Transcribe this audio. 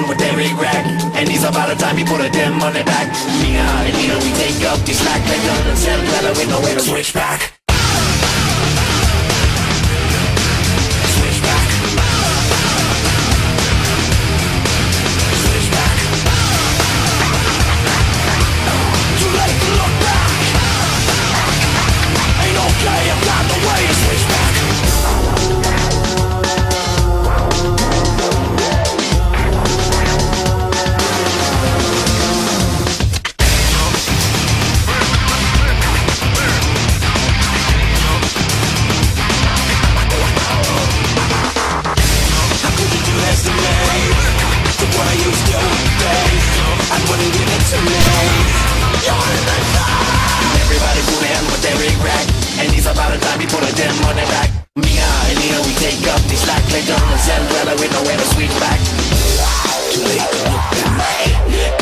man with every rack And he's about the time he put a damn money back. Me and Nina, we take up this slack Like Don and Sandler with no way to switch back. umbrella with nowhere to swing back. Too late to look back.